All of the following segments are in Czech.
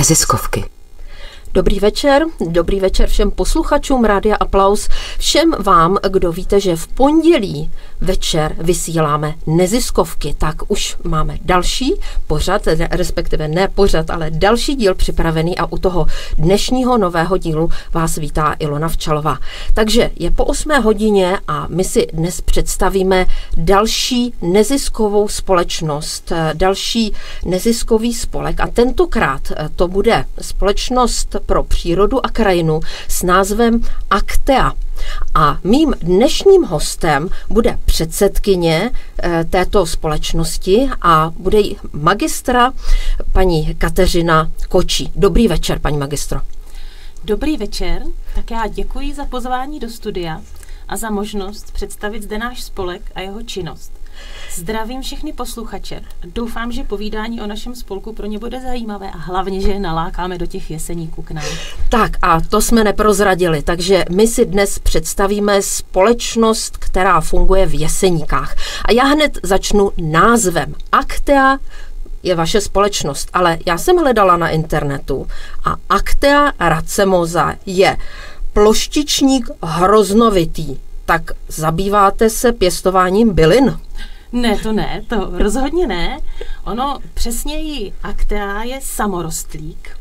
neziskovky. Dobrý večer, dobrý večer všem posluchačům Rádia Aplaus, všem vám, kdo víte, že v pondělí večer vysíláme neziskovky, tak už máme další pořad, respektive ne pořad, ale další díl připravený a u toho dnešního nového dílu vás vítá Ilona Včalová. Takže je po 8 hodině a my si dnes představíme další neziskovou společnost, další neziskový spolek a tentokrát to bude společnost pro přírodu a krajinu s názvem Aktea. A mým dnešním hostem bude předsedkyně e, této společnosti a bude magistra paní Kateřina Kočí. Dobrý večer, paní magistro. Dobrý večer, tak já děkuji za pozvání do studia a za možnost představit zde náš spolek a jeho činnost. Zdravím všechny posluchače. Doufám, že povídání o našem spolku pro ně bude zajímavé a hlavně, že je nalákáme do těch jeseníků k nám. Tak a to jsme neprozradili, takže my si dnes představíme společnost, která funguje v jeseníkách. A já hned začnu názvem. Aktea je vaše společnost, ale já jsem hledala na internetu a Actea racemosa je ploštičník hroznovitý. Tak zabýváte se pěstováním bylin? Ne, to ne, to rozhodně ne. Ono přesněji aktea je samorostlík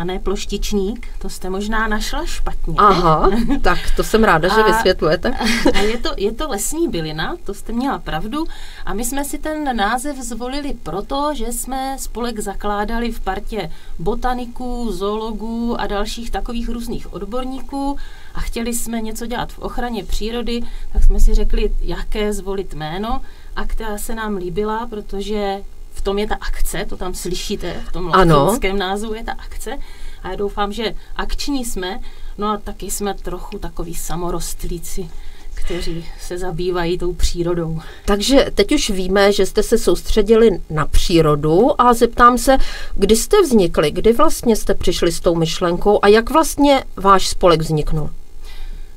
a ne ploštičník. To jste možná našla špatně. Aha, tak to jsem ráda, že a, vysvětlujete. A je to, je to lesní bylina, to jste měla pravdu. A my jsme si ten název zvolili proto, že jsme spolek zakládali v partě botaniků, zoologů a dalších takových různých odborníků a chtěli jsme něco dělat v ochraně přírody, tak jsme si řekli, jaké zvolit jméno a která se nám líbila, protože v tom je ta akce, to tam slyšíte, v tom latinském názvu je ta akce. A já doufám, že akční jsme, no a taky jsme trochu takový samorostlíci kteří se zabývají tou přírodou. Takže teď už víme, že jste se soustředili na přírodu a zeptám se, kdy jste vznikli, kdy vlastně jste přišli s tou myšlenkou a jak vlastně váš spolek vzniknul?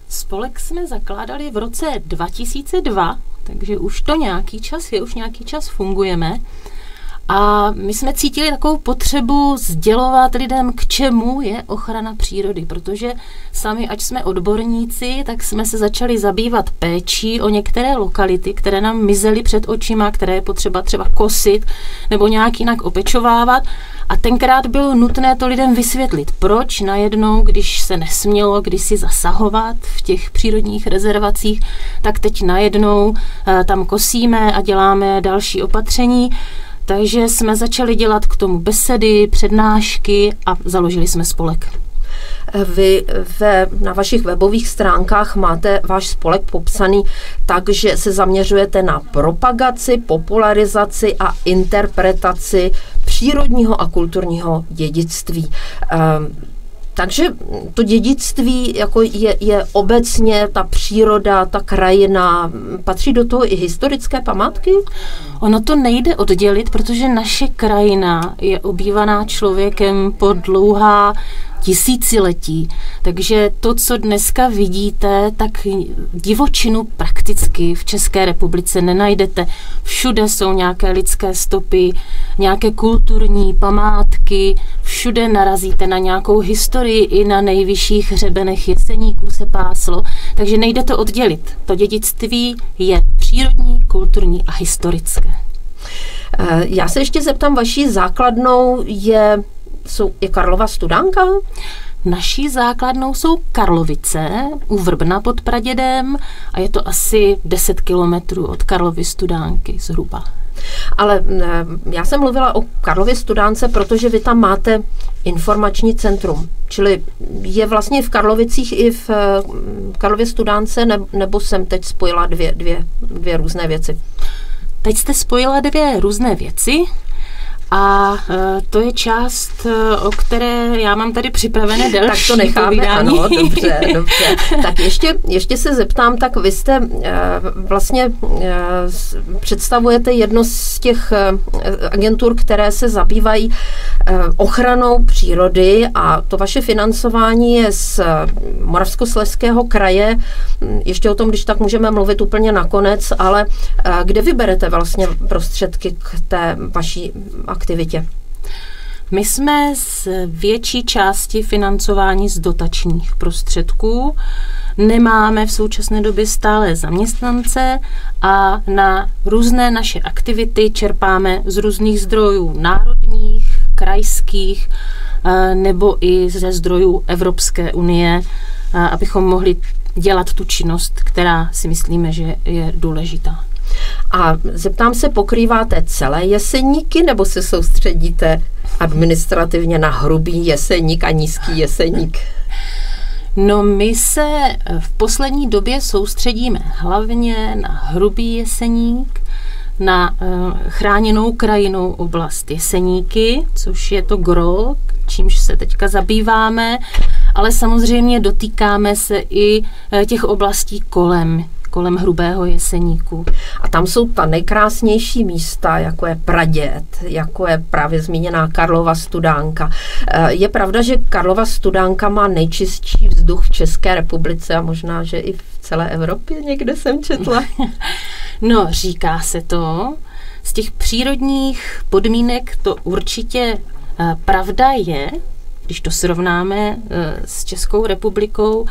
Spolek jsme zakládali v roce 2002, takže už to nějaký čas je, už nějaký čas fungujeme. A my jsme cítili takovou potřebu sdělovat lidem, k čemu je ochrana přírody, protože sami, ať jsme odborníci, tak jsme se začali zabývat péčí o některé lokality, které nám mizely před očima, které je potřeba třeba kosit nebo nějak jinak opečovávat. A tenkrát bylo nutné to lidem vysvětlit, proč najednou, když se nesmělo kdysi zasahovat v těch přírodních rezervacích, tak teď najednou uh, tam kosíme a děláme další opatření. Takže jsme začali dělat k tomu besedy, přednášky a založili jsme spolek. Vy ve, na vašich webových stránkách máte váš spolek popsaný tak, že se zaměřujete na propagaci, popularizaci a interpretaci přírodního a kulturního dědictví. Ehm, takže to dědictví jako je, je obecně ta příroda, ta krajina, patří do toho i historické památky? Ono to nejde oddělit, protože naše krajina je obývaná člověkem po dlouhá tisíciletí. Takže to, co dneska vidíte, tak divočinu prakticky v České republice nenajdete. Všude jsou nějaké lidské stopy, nějaké kulturní památky, všude narazíte na nějakou historii, i na nejvyšších hřebenech jeseníků se páslo, takže nejde to oddělit. To dědictví je přírodní, kulturní a historické. Eh, já se ještě zeptám, vaší základnou je jsou, je Karlova studánka? Naší základnou jsou Karlovice u Vrbna pod Pradědem a je to asi 10 kilometrů od Karlovy studánky zhruba. Ale já jsem mluvila o Karlově studánce, protože vy tam máte informační centrum. Čili je vlastně v Karlovicích i v Karlově studánce, nebo jsem teď spojila dvě, dvě, dvě různé věci? Teď jste spojila dvě různé věci. A e, to je část, e, o které já mám tady připravené delší Tak to necháme, povídání. ano, dobře, dobře. Tak ještě, ještě se zeptám, tak vy jste e, vlastně představujete jedno z těch agentur, které se zabývají ochranou přírody a to vaše financování je z Moravskoslezského kraje. Ještě o tom, když tak můžeme mluvit úplně nakonec, ale kde vyberete vlastně prostředky k té vaší aktivitě? My jsme z větší části financování z dotačních prostředků. Nemáme v současné době stále zaměstnance a na různé naše aktivity čerpáme z různých zdrojů národních, krajských eh, nebo i ze zdrojů Evropské unie, eh, abychom mohli dělat tu činnost, která si myslíme, že je důležitá. A zeptám se, pokrýváte celé jeseníky nebo se soustředíte administrativně na hrubý jeseník a nízký jeseník? No my se v poslední době soustředíme hlavně na hrubý jeseník, na uh, chráněnou krajinou oblast Jeseníky, což je to gro, čímž se teďka zabýváme, ale samozřejmě dotýkáme se i uh, těch oblastí kolem kolem Hrubého Jeseníku. A tam jsou ta nejkrásnější místa, jako je Pradět, jako je právě zmíněná Karlova Studánka. Eh, je pravda, že Karlova Studánka má nejčistší vzduch v České republice a možná, že i v celé Evropě někde jsem četla. no, říká se to. Z těch přírodních podmínek to určitě eh, pravda je, když to srovnáme eh, s Českou republikou,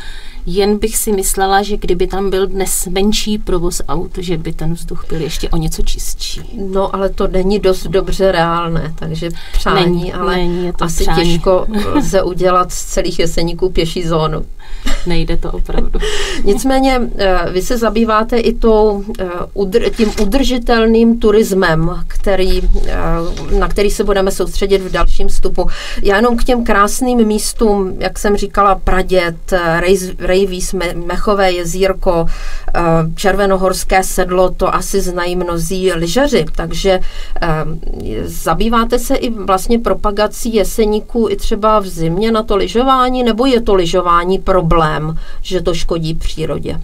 jen bych si myslela, že kdyby tam byl dnes menší provoz aut, že by ten vzduch byl ještě o něco čistší. No, ale to není dost dobře reálné, takže přání, není, ale není, je to asi přání. těžko lze udělat z celých jeseníků pěší zónu. Nejde to opravdu. Nicméně eh, vy se zabýváte i tou, eh, tím udržitelným turismem, který, eh, na který se budeme soustředit v dalším vstupu. Já jenom k těm krásným místům, jak jsem říkala, Pradět, Rejvíz, Mechové jezírko, Červenohorské sedlo, to asi znají mnozí lyžaři, takže zabýváte se i vlastně propagací jeseníků i třeba v zimě na to lyžování, nebo je to lyžování problém? Problém, že to škodí přírodě?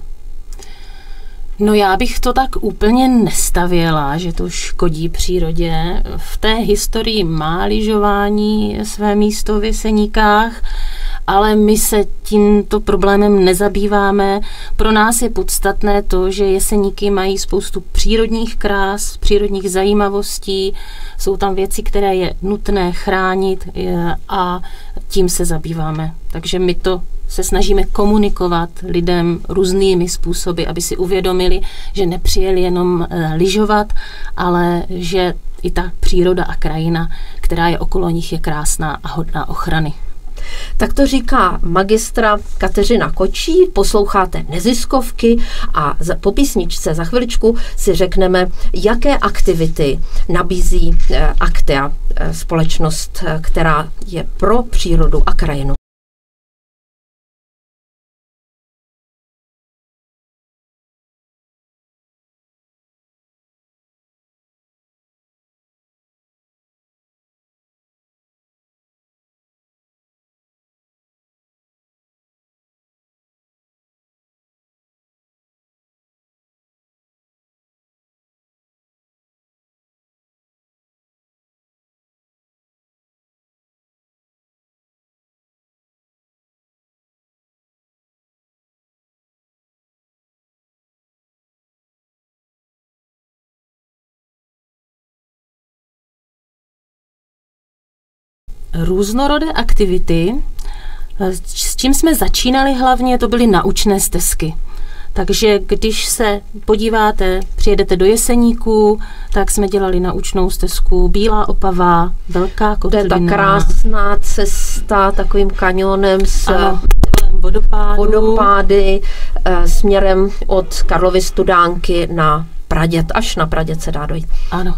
No já bych to tak úplně nestavěla, že to škodí přírodě. V té historii má lyžování své místo v Jeseníkách, ale my se tímto problémem nezabýváme. Pro nás je podstatné to, že Jeseníky mají spoustu přírodních krás, přírodních zajímavostí, jsou tam věci, které je nutné chránit a tím se zabýváme. Takže my to se snažíme komunikovat lidem různými způsoby, aby si uvědomili, že nepřijeli jenom uh, lyžovat, ale že i ta příroda a krajina, která je okolo nich, je krásná a hodná ochrany. Tak to říká magistra Kateřina Kočí, posloucháte neziskovky a po písničce za chviličku si řekneme, jaké aktivity nabízí eh, Aktea, eh, společnost, eh, která je pro přírodu a krajinu. Různorodé aktivity. S čím jsme začínali hlavně, to byly naučné stezky. Takže když se podíváte, přijedete do Jeseníku, tak jsme dělali naučnou stezku Bílá Opava, Velká kotlina. To je ta krásná cesta takovým kanionem s ano, vodopádu. vodopády e, směrem od Karlovy Studánky na Pradět, až na Pradět se dá dojít. Ano.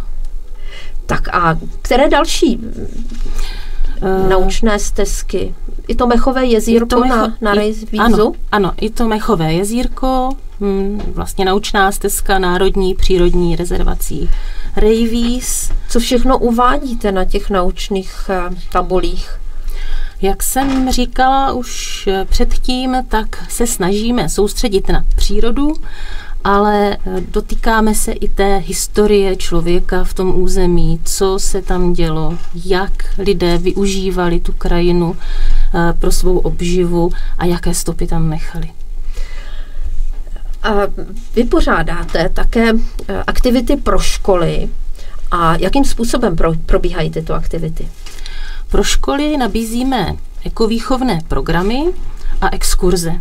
Tak a které další naučné stezky. I to Mechové jezírko to mecho, na, na Rejvízu? Ano, ano, i to Mechové jezírko, hm, vlastně naučná stezka Národní přírodní rezervací Rejvíz. Co všechno uvádíte na těch naučných uh, tabulích? Jak jsem říkala už eh, předtím, tak se snažíme soustředit na přírodu ale eh, dotýkáme se i té historie člověka v tom území, co se tam dělo, jak lidé využívali tu krajinu eh, pro svou obživu a jaké stopy tam nechali. A vypořádáte také eh, aktivity pro školy a jakým způsobem pro, probíhají tyto aktivity? Pro školy nabízíme ekovýchovné programy a exkurze.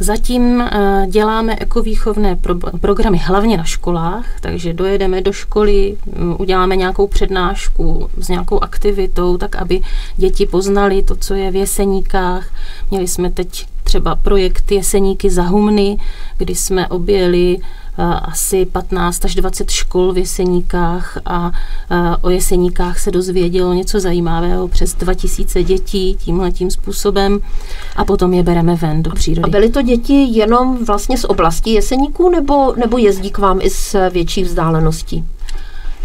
Zatím eh, děláme ekovýchovné pro, programy hlavně na školách, takže dojedeme do školy, mm, uděláme nějakou přednášku s nějakou aktivitou, tak aby děti poznali to, co je v jeseníkách. Měli jsme teď třeba projekt Jeseníky za humny, kdy jsme objeli asi 15 až 20 škol v Jeseníkách a o Jeseníkách se dozvědělo něco zajímavého přes 2000 dětí tímhle tím způsobem a potom je bereme ven do přírody. A byly to děti jenom vlastně z oblasti Jeseníků nebo, nebo jezdí k vám i z větších vzdáleností?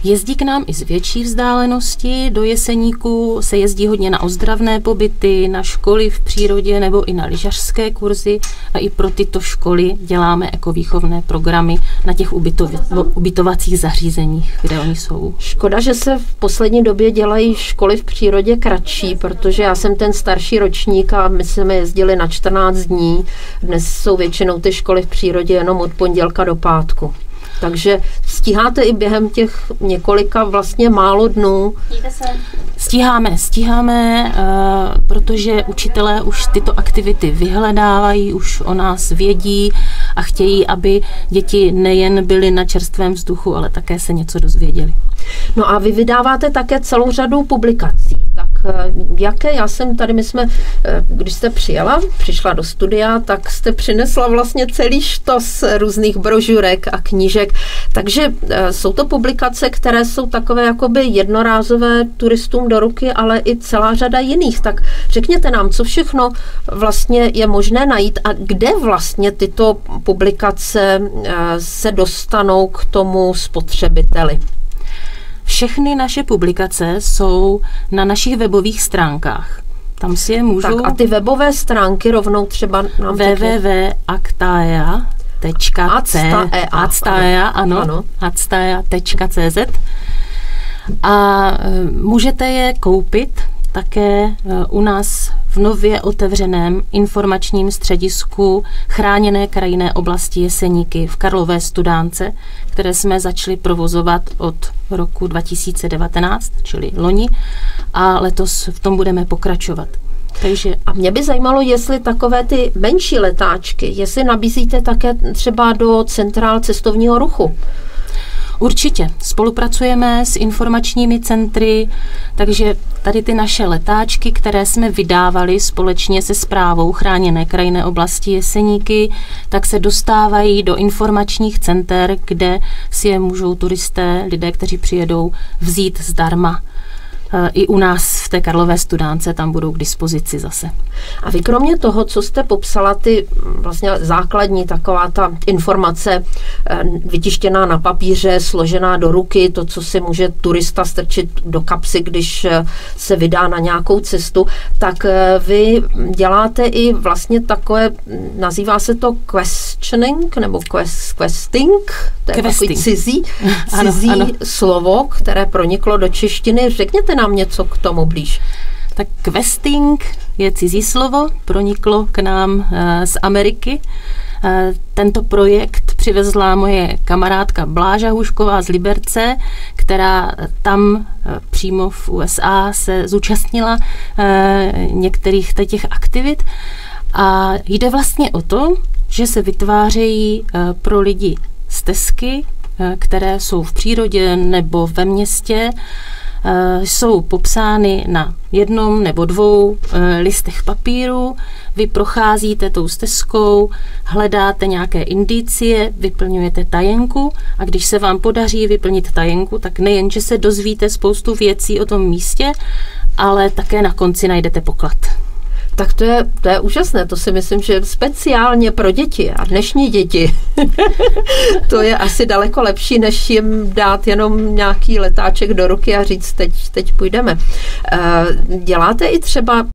Jezdí k nám i z větší vzdálenosti. Do Jeseníku se jezdí hodně na ozdravné pobyty, na školy v přírodě nebo i na lyžařské kurzy a i pro tyto školy děláme ekovýchovné programy na těch ubytov- ubytovacích zařízeních, kde oni jsou. Škoda, že se v poslední době dělají školy v přírodě kratší, protože já jsem ten starší ročník a my jsme jezdili na 14 dní. Dnes jsou většinou ty školy v přírodě jenom od pondělka do pátku. Takže stíháte i během těch několika vlastně málo dnů? Stíháme, stíháme, uh, protože učitelé už tyto aktivity vyhledávají, už o nás vědí a chtějí, aby děti nejen byly na čerstvém vzduchu, ale také se něco dozvěděli. No a vy vydáváte také celou řadu publikací. Eh, jaké, já jsem tady, my jsme, eh, když jste přijela, přišla do studia, tak jste přinesla vlastně celý štos různých brožurek a knížek. Takže eh, jsou to publikace, které jsou takové jakoby jednorázové turistům do ruky, ale i celá řada jiných. Tak řekněte nám, co všechno vlastně je možné najít a kde vlastně tyto publikace se dostanou k tomu spotřebiteli. Všechny naše publikace jsou na našich webových stránkách. Tam si je můžou... Tak a ty webové stránky rovnou třeba nám www.actaea.c ano, ano. actaea.cz a e, můžete je koupit také e, u nás v nově otevřeném informačním středisku chráněné krajinné oblasti Jeseníky v Karlové Studánce, které jsme začali provozovat od roku 2019, čili loni, a letos v tom budeme pokračovat. Takže a mě by zajímalo, jestli takové ty menší letáčky, jestli nabízíte také třeba do centrál cestovního ruchu. Určitě. Spolupracujeme s informačními centry, takže tady ty naše letáčky, které jsme vydávali společně se zprávou Chráněné krajinné oblasti Jeseníky, tak se dostávají do informačních center, kde si je můžou turisté, lidé, kteří přijedou, vzít zdarma. Eh, i u nás v té Karlové studánce tam budou k dispozici zase. A vy kromě toho, co jste popsala, ty vlastně základní taková ta informace eh, vytištěná na papíře, složená do ruky, to, co si může turista strčit do kapsy, když eh, se vydá na nějakou cestu, tak vy děláte i vlastně takové, nazývá se to questioning nebo quest, questing, to je questing. takový cizí, cizí ano, ano. slovo, které proniklo do češtiny. Řekněte nám něco k tomu blíž. Tak questing je cizí slovo, proniklo k nám eh, z Ameriky. Eh, tento projekt přivezla moje kamarádka Bláža Hušková z Liberce, která tam eh, přímo v USA se zúčastnila některých těch aktivit. A jde vlastně o to, že se vytvářejí pro lidi stezky, které jsou v přírodě nebo ve městě jsou popsány na jednom nebo dvou eh, listech papíru. Vy procházíte tou stezkou, hledáte nějaké indicie, vyplňujete tajenku a když se vám podaří vyplnit tajenku, tak nejen, že se dozvíte spoustu věcí o tom místě, ale také na konci najdete poklad. Tak to je, to je úžasné, to si myslím, že speciálně pro děti a dnešní děti. to je asi daleko lepší, než jim dát jenom nějaký letáček do ruky a říct, teď, teď půjdeme. Eh, děláte i třeba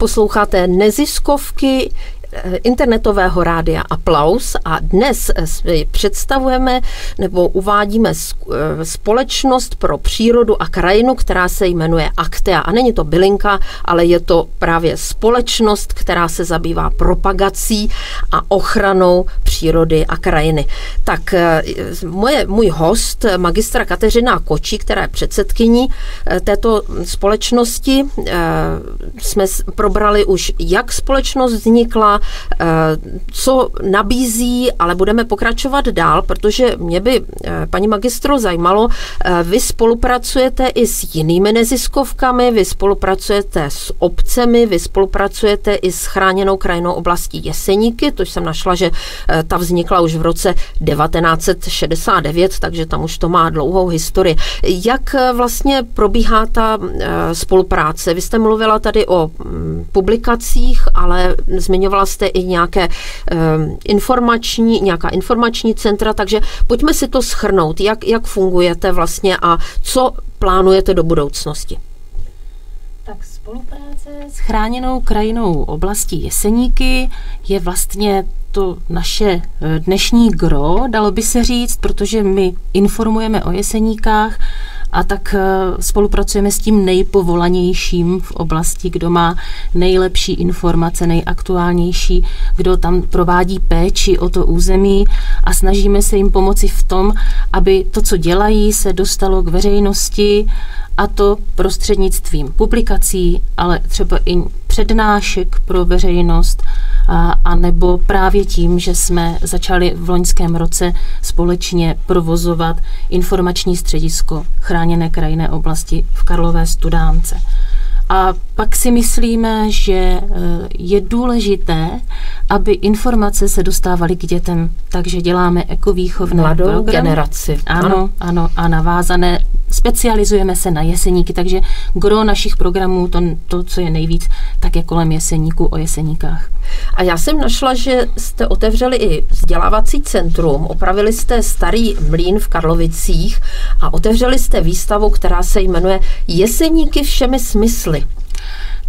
Posloucháte neziskovky internetového rádia Aplaus a dnes eh, představujeme nebo uvádíme eh, společnost pro přírodu a krajinu, která se jmenuje Aktea. A není to bylinka, ale je to právě společnost, která se zabývá propagací a ochranou přírody a krajiny. Tak moje, můj host, magistra Kateřina Kočí, která je předsedkyní této společnosti, jsme probrali už, jak společnost vznikla, Eh, co nabízí, ale budeme pokračovat dál, protože mě by, eh, paní magistro, zajímalo, eh, vy spolupracujete i s jinými neziskovkami, vy spolupracujete s obcemi, vy spolupracujete i s chráněnou krajinou oblastí Jeseníky, to jsem našla, že ta vznikla už v roce 1969, takže tam už to má dlouhou historii. Jak vlastně probíhá ta spolupráce? Vy jste mluvila tady o mm, publikacích, ale zmiňovala jste i nějaké um, informační, nějaká informační centra, takže pojďme si to schrnout, jak, jak fungujete vlastně a co plánujete do budoucnosti. Tak spolupráce s chráněnou krajinou oblastí Jeseníky je vlastně to naše eh, dnešní gro, dalo by se říct, protože my informujeme o Jeseníkách a tak eh, spolupracujeme s tím nejpovolanějším v oblasti, kdo má nejlepší informace, nejaktuálnější, kdo tam provádí péči o to území a snažíme se jim pomoci v tom, aby to, co dělají, se dostalo k veřejnosti a to prostřednictvím publikací, ale třeba i přednášek pro veřejnost, a, a nebo právě tím, že jsme začali v loňském roce společně provozovat informační středisko chráněné krajinné oblasti v Karlové Studánce. A pak si myslíme, že e, je důležité, aby informace se dostávaly k dětem, takže děláme ekovýchovné Mladou program. generaci. Ano, ano, a navázané, specializujeme se na jeseníky, takže gro našich programů, to, to, co je nejvíc, tak je kolem jeseníků o jeseníkách. A já jsem našla, že jste otevřeli i vzdělávací centrum, opravili jste starý mlín v Karlovicích a otevřeli jste výstavu, která se jmenuje Jeseníky všemi smysly.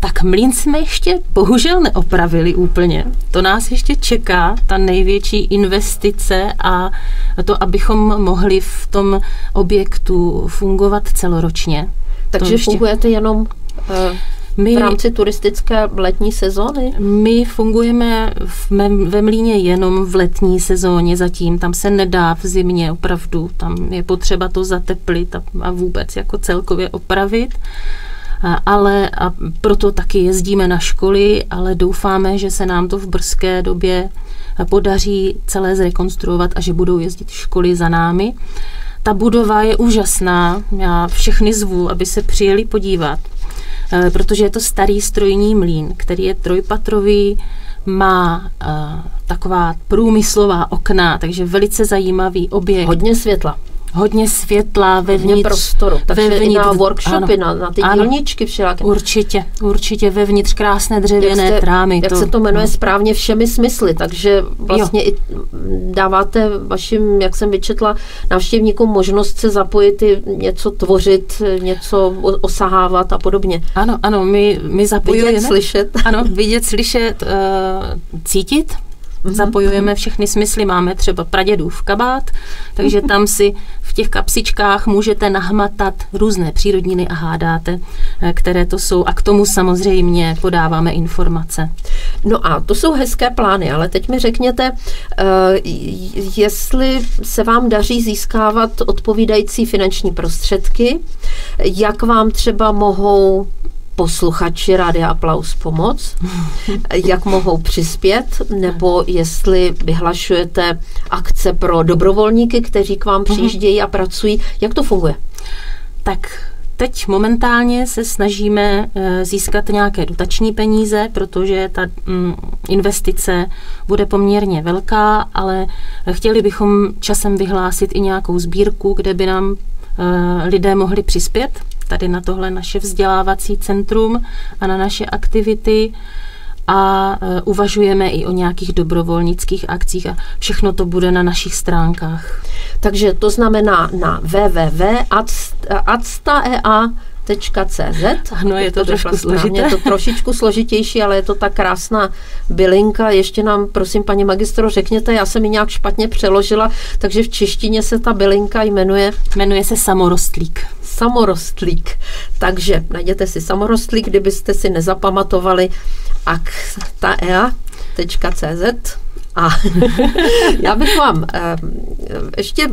Tak mlín jsme ještě bohužel neopravili úplně. To nás ještě čeká, ta největší investice a to, abychom mohli v tom objektu fungovat celoročně. Takže ještě... fungujete jenom uh, my, v rámci turistické letní sezóny? My fungujeme v, ve Mlíně jenom v letní sezóně zatím. Tam se nedá v zimě opravdu. Tam je potřeba to zateplit a, a vůbec jako celkově opravit ale a proto taky jezdíme na školy, ale doufáme, že se nám to v brzké době podaří celé zrekonstruovat a že budou jezdit školy za námi. Ta budova je úžasná, já všechny zvu, aby se přijeli podívat, protože je to starý strojní mlín, který je trojpatrový, má uh, taková průmyslová okna, takže velice zajímavý objekt. Hodně světla hodně světla vevnitř. Prostoru, takže vevnitř, i na workshopy, ano, na, na ty ano, dílničky všelaké. Určitě, určitě vevnitř krásné dřevěné jak jste, trámy. Jak to, se to jmenuje no. správně všemi smysly, takže vlastně jo. i dáváte vašim, jak jsem vyčetla, návštěvníkům možnost se zapojit i něco tvořit, něco osahávat a podobně. Ano, ano, my, my zapojujeme. Vidět, slyšet. Ano, vidět, slyšet, uh, cítit. Zapojujeme všechny smysly. Máme třeba pradědův kabát, takže tam si v těch kapsičkách můžete nahmatat různé přírodniny a hádáte, eh, které to jsou. A k tomu samozřejmě podáváme informace. No a to jsou hezké plány, ale teď mi řekněte, eh, jestli se vám daří získávat odpovídající finanční prostředky, jak vám třeba mohou posluchači Rádia Aplaus pomoc, jak mohou přispět, nebo jestli vyhlašujete akce pro dobrovolníky, kteří k vám mhm. přijíždějí a pracují. Jak to funguje? Tak teď momentálně se snažíme eh, získat nějaké dotační peníze, protože ta mm, investice bude poměrně velká, ale chtěli bychom časem vyhlásit i nějakou sbírku, kde by nám eh, lidé mohli přispět tady na tohle naše vzdělávací centrum a na naše aktivity a uh, uvažujeme i o nějakých dobrovolnických akcích a všechno to bude na našich stránkách. Takže to znamená na www.adsta.ea CZ. Ano, je to, to trošku složité. Je to trošičku složitější, ale je to ta krásná bylinka. Ještě nám, prosím, paní magistro, řekněte, já jsem ji nějak špatně přeložila, takže v češtině se ta bylinka jmenuje... Jmenuje se samorostlík. Samorostlík. Takže najděte si samorostlík, kdybyste si nezapamatovali aktaea.cz a já bych vám eh, ještě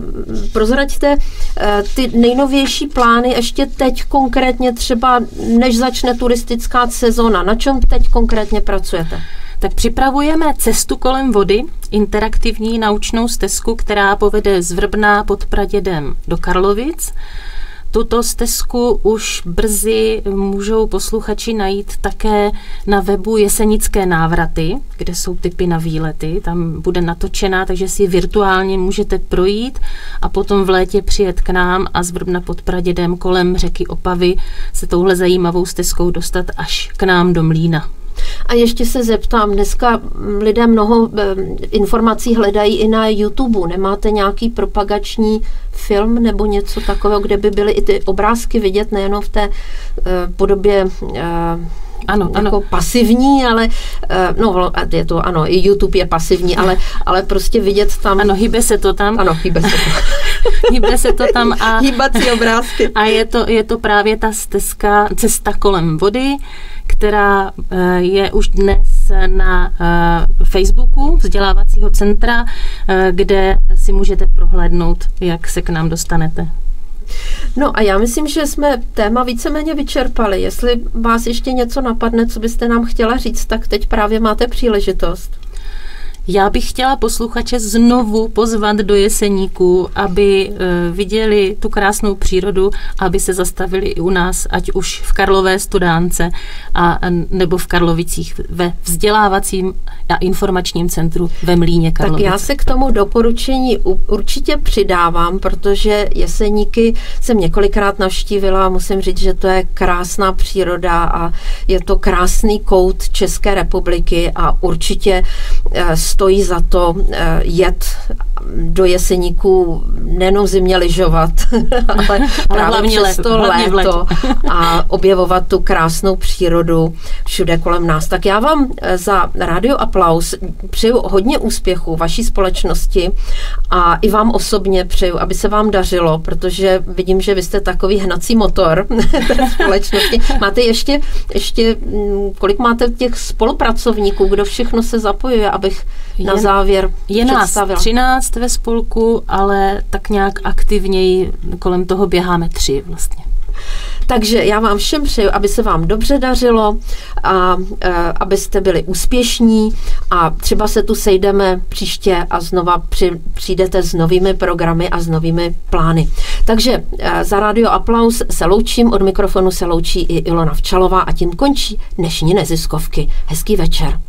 prozraďte eh, ty nejnovější plány ještě teď konkrétně třeba, než začne turistická sezona. Na čem teď konkrétně pracujete? Tak připravujeme cestu kolem vody, interaktivní naučnou stezku, která povede z Vrbna pod Pradědem do Karlovic. Tuto stezku už brzy můžou posluchači najít také na webu Jesenické návraty, kde jsou typy na výlety. Tam bude natočená, takže si virtuálně můžete projít a potom v létě přijet k nám a z pod Pradědem kolem řeky Opavy se touhle zajímavou stezkou dostat až k nám do Mlína. A ještě se zeptám, dneska lidé mnoho eh, informací hledají i na YouTube. Nemáte nějaký propagační film nebo něco takového, kde by byly i ty obrázky vidět, nejenom v té uh, podobě uh, ano, jako ano. pasivní, ale no, je to, ano, i YouTube je pasivní, ale, ale prostě vidět tam. Ano, hýbe se to tam. Ano, hýbe se to. hýbe se to tam a. Hýbací obrázky. A je to, je to právě ta stezka, cesta kolem vody, která eh, je už dnes na eh, Facebooku vzdělávacího centra, eh, kde si můžete prohlédnout, jak se k nám dostanete. No a já myslím, že jsme téma víceméně vyčerpali. Jestli vás ještě něco napadne, co byste nám chtěla říct, tak teď právě máte příležitost. Já bych chtěla posluchače znovu pozvat do Jeseníku, aby e, viděli tu krásnou přírodu, aby se zastavili i u nás, ať už v Karlové studánce a, nebo v Karlovicích ve vzdělávacím a informačním centru ve Mlíně Karlovice. Tak já se k tomu doporučení určitě přidávám, protože Jeseníky jsem několikrát navštívila a musím říct, že to je krásná příroda a je to krásný kout České republiky a určitě e, stojí za to eh, jet do Jeseníku nejenom zimě lyžovat, ale, ale hlavně přes to hlavně léto a objevovat tu krásnou přírodu všude kolem nás. Tak já vám eh, za Radio Aplaus přeju hodně úspěchu vaší společnosti a i vám osobně přeju, aby se vám dařilo, protože vidím, že vy jste takový hnací motor té společnosti. Máte ještě, ještě, mm, kolik máte těch spolupracovníků, kdo všechno se zapojuje, abych na je, závěr Je nás 13 ve spolku, ale tak nějak aktivněji kolem toho běháme tři vlastně. Takže já vám všem přeju, aby se vám dobře dařilo a e, abyste byli úspěšní a třeba se tu sejdeme příště a znova při, přijdete s novými programy a s novými plány. Takže e, za Radio Aplaus se loučím, od mikrofonu se loučí i Ilona Včalová a tím končí dnešní neziskovky. Hezký večer.